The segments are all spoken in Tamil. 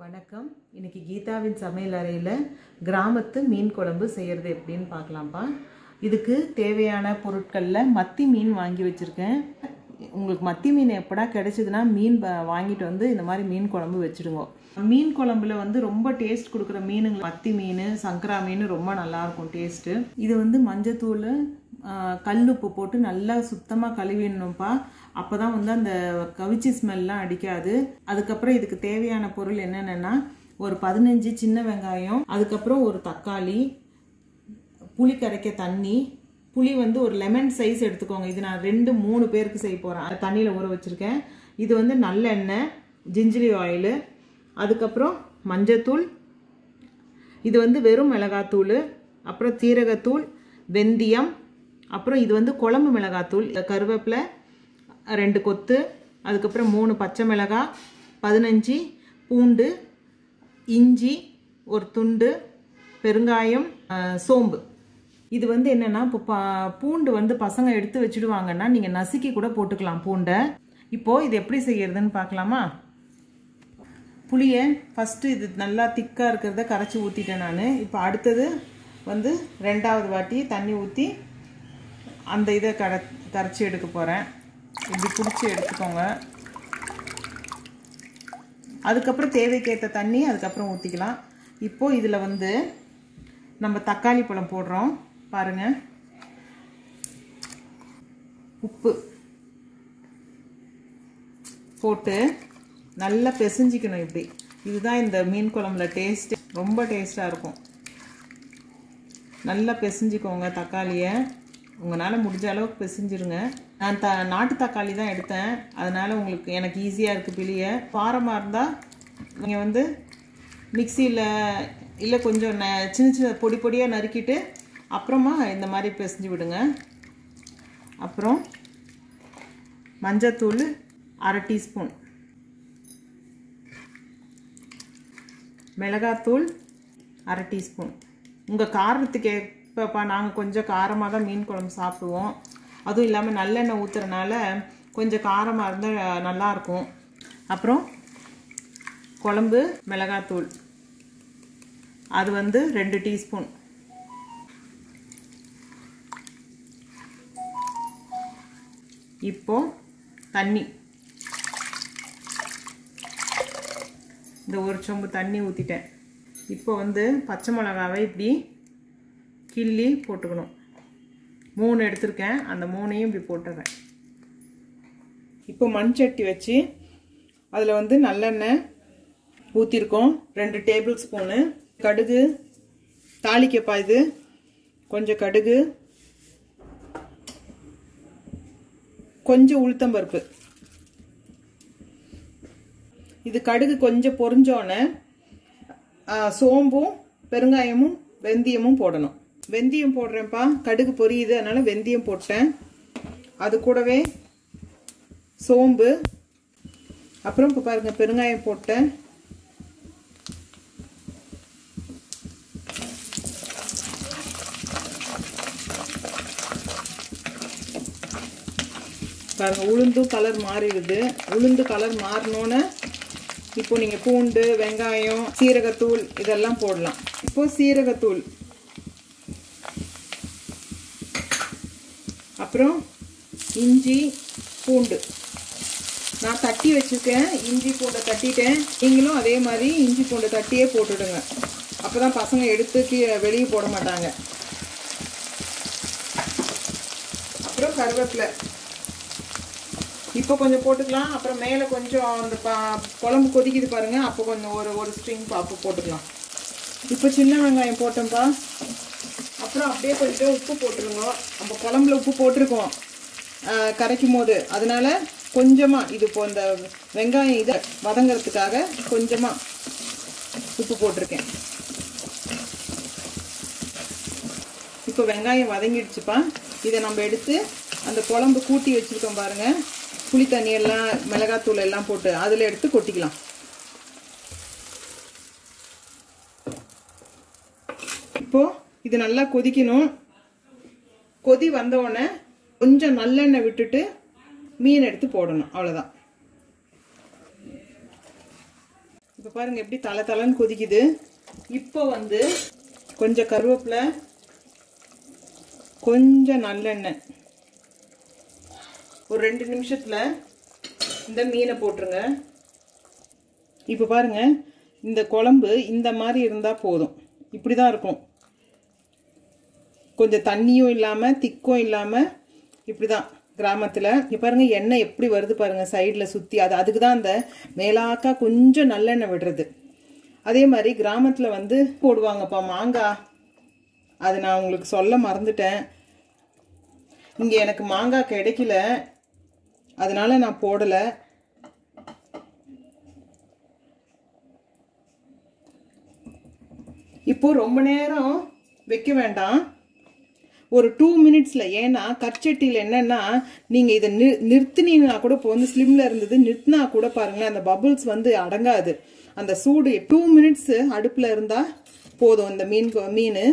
வணக்கம். இன்னைக்கு கீதாவின் சமையல் அறையில் கிராமத்து மீன் குழம்பு செய்கிறது எப்படின்னு பார்க்கலாம்ப்பா. இதுக்கு தேவையான பொருட்களில் மத்தி மீன் வாங்கி வச்சுருக்கேன். உங்களுக்கு மத்தி மீன் எப்படா கிடைச்சிதுன்னா மீன் வாங்கிட்டு வந்து இந்த மாதிரி மீன் குழம்பு வச்சுடுங்க. மீன் குழம்புல வந்து ரொம்ப டேஸ்ட் கொடுக்குற மீனுங்க. மத்தி மீன் சங்கரா மீன் ரொம்ப நல்லாயிருக்கும் டேஸ்ட்டு இது வந்து மஞ்சத்தூள் கல் உப்பு போட்டு நல்லா சுத்தமாக கழுவிடணும்ப்பா. அப்போ தான் வந்து அந்த கவிச்சி ஸ்மெல்லாம் அடிக்காது. அதுக்கப்புறம் இதுக்கு தேவையான பொருள் என்னென்னா ஒரு பதினஞ்சு சின்ன வெங்காயம் அதுக்கப்புறம் ஒரு தக்காளி புளி கரைக்க தண்ணி புளி வந்து ஒரு லெமன் சைஸ் எடுத்துக்கோங்க. இது நான் ரெண்டு மூணு பேருக்கு செய்ய போகிறேன் தண்ணியில் ஊற வச்சுருக்கேன். இது வந்து நல்லெண்ணெய் ஜிஞ்சிரி ஆயிலு அதுக்கப்புறம் மஞ்சத்தூள் இது வந்து வெறும் மிளகாத்தூள் அப்புறம் சீரகத்தூள் வெந்தயம் அப்புறம் இது வந்து குழம்பு மிளகாத்தூள் கருவேப்பிலை ரெண்டு கொத்து அதுக்கப்புறம் மூணு பச்சை மிளகாய் பதினஞ்சு பூண்டு இஞ்சி ஒரு துண்டு பெருங்காயம் சோம்பு. இது வந்து என்னென்னா இப்போ பா பூண்டு வந்து பசங்க எடுத்து வச்சுடுவாங்கன்னா நீங்கள் நசுக்கி கூட போட்டுக்கலாம் பூண்டை. இப்போது இது எப்படி செய்கிறதுன்னு பார்க்கலாமா? புளியை ஃபஸ்ட்டு இது நல்லா திக்காக இருக்கிறத கரைச்சி ஊற்றிட்டேன் நான். இப்போ அடுத்தது வந்து ரெண்டாவது வாட்டி தண்ணி ஊற்றி அந்த இதை கரை கரைச்சி எடுக்க போகிறேன் இப்படி பிடிச்சி எடுத்துக்கோங்க. அதுக்கப்புறம் தேவைக்கேற்ற தண்ணி அதுக்கப்புறம் ஊற்றிக்கலாம் இப்போது இதில் வந்து நம்ம தக்காளி பழம் போடுறோம். பாருங்கள் உப்பு போட்டு நல்லா பிசைஞ்சிக்கணும் இப்படி. இதுதான் இந்த மீன் குழம்புல டேஸ்ட்டு ரொம்ப டேஸ்ட்டாக இருக்கும். நல்லா பிசைஞ்சிக்கோங்க தக்காளியை. உங்களால் முடிஞ்ச அளவுக்கு பிசைஞ்சிருங்க. நான் த நாட்டு தக்காளி தான் எடுத்தேன். அதனால் உங்களுக்கு எனக்கு ஈஸியாக இருக்குது பிளிய பாரமாக இருந்தால் நீங்கள் வந்து மிக்சியில் இல்லை கொஞ்சம் ந சின்ன சின்ன பொடி பொடியாக நறுக்கிட்டு அப்புறமா இந்த மாதிரி பிசைஞ்சு விடுங்க. அப்புறம் மஞ்சத்தூள் அரை டீஸ்பூன். மிளகாத்தூள் அரை டீஸ்பூன். உங்கள் காரத்துக்கு ஏற்பப்பா நாங்கள் கொஞ்சம் காரமாக தான் மீன் குழம்பு சாப்பிடுவோம். அதுவும் இல்லாமல் நல்லெண்ணெய் ஊற்றுறனால கொஞ்சம் காரமாக இருந்தால் நல்லாயிருக்கும் அப்புறம் குழம்பு மிளகாத்தூள். அது வந்து ரெண்டு டீஸ்பூன். இப்போ தண்ணி. இந்த ஒரு சொம்பு தண்ணி ஊற்றிட்டேன் இப்போ வந்து பச்சை மிளகாவை இப்படி கிள்ளி போட்டுக்கணும். மூணு எடுத்திருக்கேன். அந்த மூணையும் இப்படி போட்டுறேன். இப்போ மண் சட்டி வச்சு அதில் வந்து நல்லெண்ணெய் ஊற்றிருக்கோம் ரெண்டு டேபிள் ஸ்பூனு. கடுகு தாளிக்கப்பா இது. கொஞ்சம் கடுகு. கொஞ்சம் உளுத்தம்பருப்பு. இது கடுகு கொஞ்சம் பொரிஞ்சோன்னே சோம்பும் பெருங்காயமும் வெந்தயமும் போடணும். வெந்தயம் போடுறேன்ப்பா. கடுகு பொரியுது அதனால் வெந்தயம் போட்டேன். அது கூடவே சோம்பு. அப்புறம் இப்போ பாருங்க பெருங்காயம் போட்டேன். பாருங்கள் உளுந்தும் கலர் மாறிடுது. உளுந்து கலர் மாறினோன்னே இப்போ நீங்கள் பூண்டு வெங்காயம் சீரகத்தூள் இதெல்லாம் போடலாம். இப்போ சீரகத்தூள். அப்புறம் இஞ்சி பூண்டு. நான் தட்டி வச்சுருக்கேன். இஞ்சி பூண்டை தட்டிட்டேன். நீங்களும் அதே மாதிரி இஞ்சி பூண்டை தட்டியே போட்டுடுங்க. அப்போ தான் பசங்க எடுத்து கீழே வெளியே போட மாட்டாங்க. அப்புறம் கருவேப்பிலை. இப்போ கொஞ்சம் போட்டுக்கலாம். அப்புறம் மேலே கொஞ்சம் அந்த பா குழம்பு கொதிக்குது பாருங்கள் அப்போ கொஞ்சம் ஒரு ஒரு ஸ்ட்ரிங் பாப்பு போட்டுக்கலாம். இப்போ சின்ன வெங்காயம் போட்டோம்ப்பா. அப்புறம் அப்படியே கொஞ்சம் உப்பு போட்டுருங்க. நம்ம குழம்புல உப்பு போட்டிருக்கோம். கரைக்கும் போது. அதனால கொஞ்சமாக இது இப்போ இந்த வெங்காயம் இதை வதங்கிறதுக்காக கொஞ்சமாக உப்பு போட்டிருக்கேன். இப்போ வெங்காயம் வதங்கிடுச்சுப்பா. இதை நம்ம எடுத்து அந்த குழம்பு கூட்டி வச்சுருக்கோம் பாருங்கள் புளி தண்ணியெல்லாம் மிளகாத்தூள் எல்லாம் போட்டு அதில் எடுத்து கொட்டிக்கலாம். இப்போது இது நல்லா கொதிக்கணும். கொதி வந்த உடனே கொஞ்சம் நல்லெண்ணெய் விட்டுட்டு மீன் எடுத்து போடணும். அவ்வளோதான் இப்போ பாருங்க எப்படி தலை தலைன்னு கொதிக்குது. இப்போ வந்து கொஞ்சம் கருவேப்பிலை கொஞ்சம் நல்லெண்ணெய். ஒரு ரெண்டு நிமிஷத்தில் இந்த மீனை போட்டுருங்க. இப்போ பாருங்கள் இந்த குழம்பு இந்த மாதிரி இருந்தால் போதும். இப்படி தான் இருக்கும். கொஞ்சம் தண்ணியும் இல்லாமல் திக்கும் இல்லாமல் இப்படி தான் கிராமத்தில். இப்போ பாருங்கள் எண்ணெய் எப்படி வருது பாருங்கள் சைடில் சுற்றி அது அதுக்கு தான் அந்த மேலாக்கா கொஞ்சம் நல்லெண்ணெய் விடுறது. அதே மாதிரி கிராமத்தில் வந்து போடுவாங்கப்பா மாங்காய் அது நான் உங்களுக்கு சொல்ல மறந்துட்டேன். இங்கே எனக்கு மாங்காய் கிடைக்கல. அதனால் நான் போடலை. இப்போ ரொம்ப நேரம் வைக்க வேண்டாம். ஒரு டூ மினிட்ஸில் ஏன்னா கற்சட்டியில் என்னென்னா நீங்கள் இதை நி நிறுத்தினீங்கன்னா கூட இப்போ வந்து ஸ்லிம்மில் இருந்தது நிறுத்தினா கூட பாருங்களேன் அந்த பபுள்ஸ் வந்து அடங்காது. அந்த சூடு டூ மினிட்ஸ் அடுப்பில் இருந்தால் போதும் இந்த மீன் மீன்.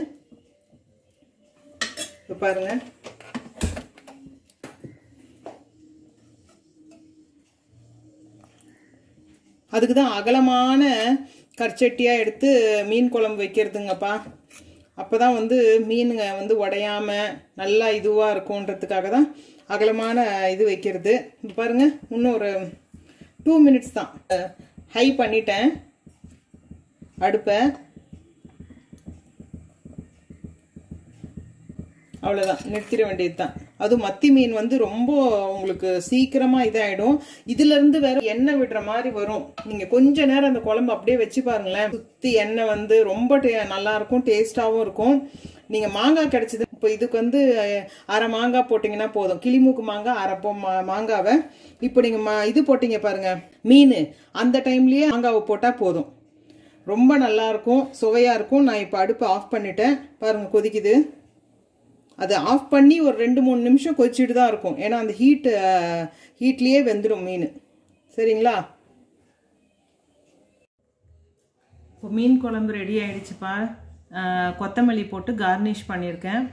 இப்போ பாருங்க அதுக்கு தான் அகலமான கற்சட்டியாக எடுத்து மீன் குழம்பு வைக்கிறதுங்கப்பா. அப்போ தான் வந்து மீனுங்க வந்து உடையாமல் நல்லா இதுவாக இருக்கும்ன்றதுக்காக தான் அகலமான இது வைக்கிறது. இப்போ பாருங்கள் இன்னும் ஒரு டூ மினிட்ஸ் தான். ஹை பண்ணிட்டேன். அடுப்பை. அவ்வளோதான் நிறுத்திட வேண்டியது தான் அதுவும் மத்தி மீன் வந்து ரொம்ப உங்களுக்கு சீக்கிரமா இதாயிடும். இதுல இருந்து வேற எண்ணெய் விடுற மாதிரி வரும். நீங்க கொஞ்ச நேரம் அந்த குழம்பு அப்படியே வச்சு பாருங்களேன். சுத்தி எண்ணெய் வந்து ரொம்ப நல்லா இருக்கும் டேஸ்டாவும் இருக்கும். நீங்க மாங்காய் கிடைச்சது இப்போ இதுக்கு வந்து அரை மாங்காய் போட்டிங்கன்னா போதும். கிளிமூக்கு மாங்காய் அரை மாங்காவை. இப்போ நீங்க இது போட்டீங்க பாருங்க. மீன். அந்த டைம்லயே மாங்காவை போட்டா போதும். ரொம்ப நல்லா இருக்கும் சுவையா இருக்கும். நான் இப்போ அடுப்பு ஆஃப் பண்ணிட்டேன். பாருங்க கொதிக்குது. அதை ஆஃப் பண்ணி ஒரு ரெண்டு மூணு நிமிஷம் கொதிச்சுட்டு தான் இருக்கும். ஏன்னா அந்த ஹீட்டு ஹீட்லேயே வெந்துடும் மீன். சரிங்களா? இப்போ மீன் குழம்பு ரெடி ஆகிடுச்சுப்பா கொத்தமல்லி போட்டு கார்னிஷ் பண்ணியிருக்கேன்.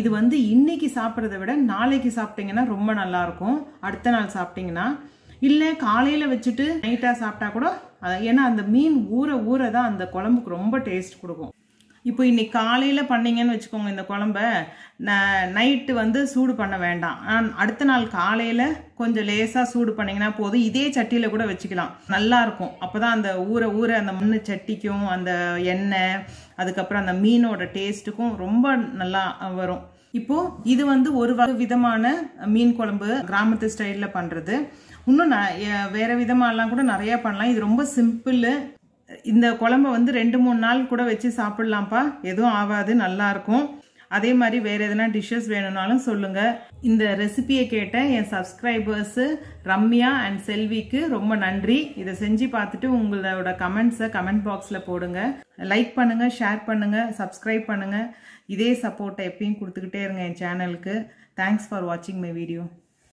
இது வந்து இன்னைக்கு சாப்பிட்றத விட நாளைக்கு சாப்பிட்டிங்கன்னா ரொம்ப நல்லாயிருக்கும். அடுத்த நாள் சாப்பிட்டிங்கன்னா. இல்லை காலையில் வச்சுட்டு நைட்டாக சாப்பிட்டா கூட ஏன்னா அந்த மீன் ஊற ஊற தான் அந்த குழம்புக்கு ரொம்ப டேஸ்ட் கொடுக்கும். இப்போ இன்னைக்கு காலையில் பண்ணிங்கன்னு வச்சுக்கோங்க இந்த குழம்ப. நைட்டு வந்து சூடு பண்ண வேண்டாம். அடுத்த நாள் காலையில் கொஞ்சம் லேசாக சூடு பண்ணிங்கன்னா போதும். இதே சட்டியில் கூட வச்சுக்கலாம். நல்லாயிருக்கும் அப்போ தான் அந்த ஊற ஊற அந்த மண் சட்டிக்கும் அந்த எண்ணெய் அதுக்கப்புறம் அந்த மீனோட டேஸ்ட்டுக்கும் ரொம்ப நல்லா வரும். இப்போ இது வந்து ஒரு வகை விதமான மீன் குழம்பு கிராமத்து ஸ்டைலில் பண்ணுறது இன்னும் வேற விதமாலாம் கூட நிறையா பண்ணலாம். இது ரொம்ப சிம்பிள் இந்த குழம்ப வந்து ரெண்டு மூணு நாள் கூட வச்சு சாப்பிட்லாம்ப்பா. எதுவும் ஆகாது நல்லா இருக்கும். அதே மாதிரி வேறு எதனா டிஷ்ஷஸ் வேணும்னாலும் சொல்லுங்கள் இந்த ரெசிபியை கேட்ட என் சப்ஸ்கிரைபர்ஸு ரம்யா அண்ட் செல்விக்கு ரொம்ப நன்றி. இதை செஞ்சு பார்த்துட்டு உங்களோட கமெண்ட்ஸை கமெண்ட் பாக்ஸில் போடுங்க. லைக் பண்ணுங்கள் ஷேர் பண்ணுங்கள் சப்ஸ்கிரைப் பண்ணுங்கள் இதே சப்போர்ட்டை எப்பயும் கொடுத்துக்கிட்டே இருங்க என் சேனலுக்கு தேங்க்ஸ் ஃபார் வாட்சிங் மை வீடியோ